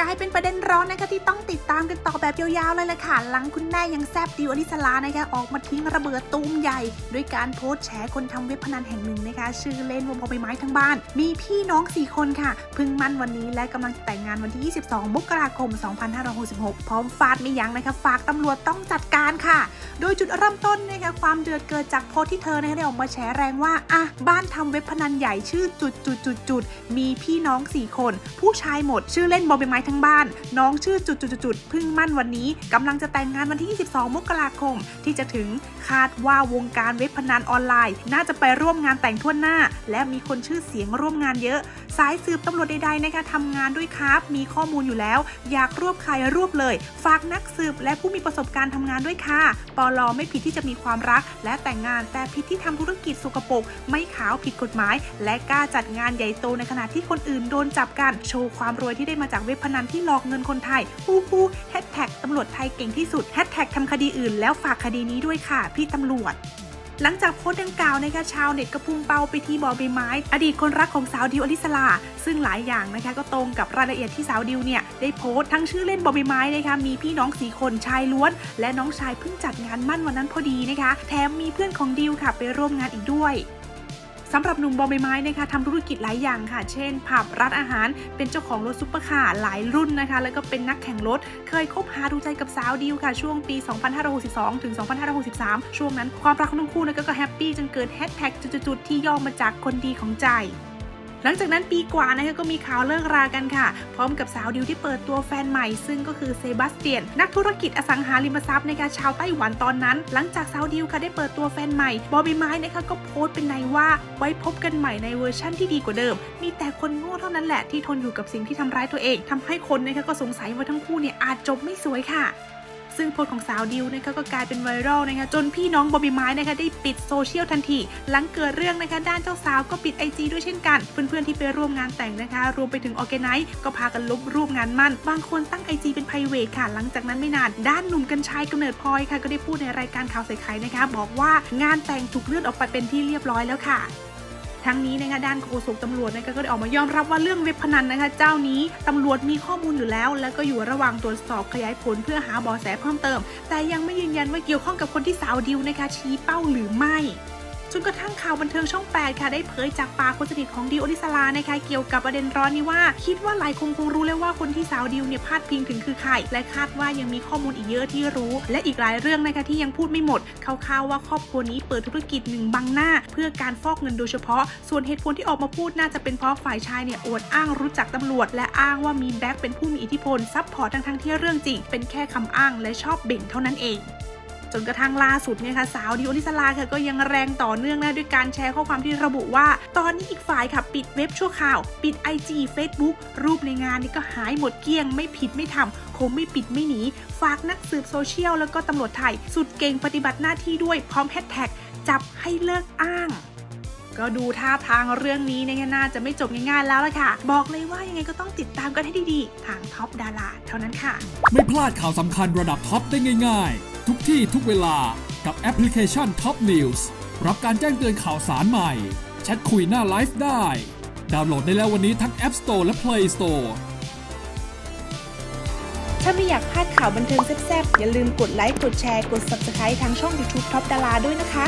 กลายเป็นประเด็นร้อนนะคะที่ต้องติดตามกันต่อแบบยาวๆเลยแหละค่ะ หลังคุณแม่ยังแซบดิวอริสรานะคะออกมาทิ้งระเบิดตูมใหญ่ ด้วยการโพสต์แฉคนทำเว็บพนันแห่งหนึ่งนะคะ ชื่อเล่นวงพอใบไม้ทั้งบ้าน มีพี่น้อง 4 คนค่ะเพิ่งหมั้นวันนี้และกำลังจะแต่งงานวันที่ 22 มกราคม 2566 พร้อมฟาดไม่ยั้งนะคะฝากตำรวจต้องจัดการค่ะ โดยจุดเริ่มต้นนะคะความเดือดเกิดจากโพสต์ที่เธอนะคะได้ออกมาแฉแรงว่าอะบ้านทำเว็บพนันใหญ่ชื่อจุดจุดจุดจุดมีพี่น้อง 4 คน ผู้ชายหมด ชื่อเล่นบอใบไม้ทั้งบ้าน น้องชื่อจุดจุดจุดเพิ่งมั่นวันนี้กำลังจะแต่งงานวันที่ 22 มกราคม ที่จะถึงคาดว่าวงการเว็บพนันออนไลน์ น่าจะไปร่วมงานแต่งทั่วหน้า และมีคนชื่อเสียงร่วมงานเยอะ สายสืบตำรวจใดๆนะคะทำงานด้วยครับ มีข้อมูลอยู่แล้ว อยากรวบใครรวบเลย ฝากนักสืบและผู้มีประสบการณ์ทำงานด้วยค่ะปอลอไม่ผิดที่จะมีความรัก และแต่งงานแต่ผิดที่ทำธุรกิจสกปรกไม่ขาวผิดกฎหมาย และกล้าจัดงานใหญ่โตในขณะที่คนอื่นโดนจับกันโชว์ความรวยที่ได้มาจากเว็บพนันที่หลอกเงินคนไทยฮู้ฮู้แฮชแท็กตำรวจไทยเก่งที่สุดแฮชแท็กทำคดีอื่นแล้วฝากคดีนี้ด้วยค่ะพี่ตำรวจหลังจากโพสต์ดังกล่าวนะคะชาวเน็ตก็พุ่งเป้าไปที่บอใบไม้ อดีตคนรักของสาวดิวอริสรา ซึ่งหลายอย่างนะคะก็ตรงกับรายละเอียดที่สาวดิวเนี่ยได้โพสต์ทั้งชื่อเล่นบอใบไม้นะคะมีพี่น้องสี่คนชายล้วน และน้องชายเพิ่งจัดงานหมั้นวันนั้นพอดีนะคะ แถมมีเพื่อนของดิวค่ะไปร่วมงานอีกด้วย สำหรับหนุ่มบอใบไม้นะคะทำธุรกิจหลายอย่างค่ะ เช่นผับร้านอาหาร เป็นเจ้าของรถซุปเปอร์คาร์หลายรุ่นนะคะ แล้วก็เป็นนักแข่งรถ เคยคบหาดูใจกับสาวดิวค่ะ ช่วงปี 2562 ถึง 2563 ช่วงนั้นความรักของทั้งคู่นะก็แฮปปี้จนเกิดแฮชแท็กจุดๆที่ย่อมาจากคนดีของใจ หลังจากนั้นปีกว่านะคะก็มีข่าวเลิกรากันค่ะ พร้อมกับสาวดิวที่เปิดตัวแฟนใหม่ ซึ่งก็คือเซบาสเตียน นักธุรกิจอสังหาริมทรัพย์นะคะชาวไต้หวันตอนนั้น หลังจากสาวดิวค่ะได้เปิดตัวแฟนใหม่ บอบบี้ไม้นะคะก็โพสต์เป็นนัยว่าไว้พบกันใหม่ในเวอร์ชั่นที่ดีกว่าเดิม มีแต่คนโง่เท่านั้นแหละที่ทนอยู่กับสิ่งที่ทำร้ายตัวเองทำให้คนนะคะก็สงสัยว่าทั้งคู่เนี่ยอาจจบไม่สวยค่ะ ซึ่งโพสของสาวดิวนะคะก็กลายเป็นไวรัลนะคะจนพี่น้องบอบบี้ไม้นะคะได้ปิดโซเชียลทันที หลังเกิดเรื่องนะคะด้านเจ้าสาวก็ปิด IG ด้วยเช่นกัน เพื่อนๆที่ไปร่วมงานแต่งนะคะ รวมไปถึงออแกไนซ์ก็พากันลบรูปงานหมั้น บางคนตั้ง IG เป็น private ค่ะ หลังจากนั้นไม่นานด้านหนุ่มกรรชัยกำเนิดพลอยค่ะก็ได้พูดในรายการข่าวใส่ไข่นะคะ บอกว่างานแต่งถูกเลื่อนออกไปเป็นที่เรียบร้อยแล้วค่ะ ทั้งนี้นะคะด้านโฆษกตำรวจนะคะก็ได้ออกมายอมรับว่าเรื่องเว็บพนันนะคะ เจ้านี้ตำรวจมีข้อมูลอยู่แล้ว และก็อยู่ระหว่างตรวจสอบขยายผลเพื่อหาเบาะแสเพิ่มเติม แต่ยังไม่ยืนยันว่าเกี่ยวข้องกับคนที่สาวดิวนะคะชี้เป้าหรือไม่ จนกระทั่งข่าวบันเทิงช่อง 8 ค่ะ ได้เผยจากปากคนสนิทของดิวอลิสลานะคะเกี่ยวกับประเด็นร้อนนี้ว่า คิดว่าหลายคนคงรู้แล้วว่าคนที่สาวดิวเนี่ยพาดพิงถึงคือใครและคาดว่ายังมีข้อมูลอีกเยอะที่รู้ และอีกหลายเรื่องนะคะที่ยังพูดไม่หมดข่าวๆว่าครอบครัวนี้เปิดธุรกิจหนึ่งบังหน้า เพื่อการฟอกเงินโดยเฉพาะ ส่วนเหตุผลที่ออกมาพูดน่าจะเป็นเพราะฝ่ายชายเนี่ยอวดอ้างรู้จักตำรวจ และอ้างว่ามี back เป็นผู้มีอิทธิพล support ทั้งๆที่เรื่องจริง เป็นแค่คำอ้างและชอบเบ่งเท่านั้นเอง จนกระทั่งล่าสุดเนี่ยค่ะสาวดิวอริสราค่ะก็ยังแรงต่อเนื่องนะด้วยการแชร์ข้อความที่ระบุว่า ตอนนี้อีกฝ่ายค่ะปิดเว็บชั่วคราว ปิด IG Facebook รูปในงานนี่ก็หายหมดเกลี้ยงไม่ผิดไม่ทำคงไม่ปิดไม่หนี ฝากนักสืบโซเชียลแล้วก็ตำรวจไทย สุดเก่งปฏิบัติหน้าที่ด้วยพร้อมแฮชแท็กจับให้เลิกอ้างก็ดูท่าทางเรื่องนี้เนี่ยน่าจะไม่จบง่ายๆแล้วล่ะค่ะ บอกเลยว่ายังไงก็ต้องติดตามกันให้ดีๆ ทางท็อปดาราเท่านั้นค่ะ ไม่พลาดข่าวสำคัญระดับท็อปได้ง่าย ๆ ทุกที่ทุกเวลากับแอปพลิเคชัน Top News รับการแจ้งเตือนข่าวสารใหม่ แชทคุยหน้าไลฟ์ได้ ดาวน์โหลดได้แล้ววันนี้ทั้ง App Store และ Play Store ถ้าไม่อยากพลาดข่าวบันเทิงแซ่บๆ อย่าลืมกดไลค์ กดแชร์ กด Subscribe ทางช่อง YouTube Top ดาราด้วยนะคะ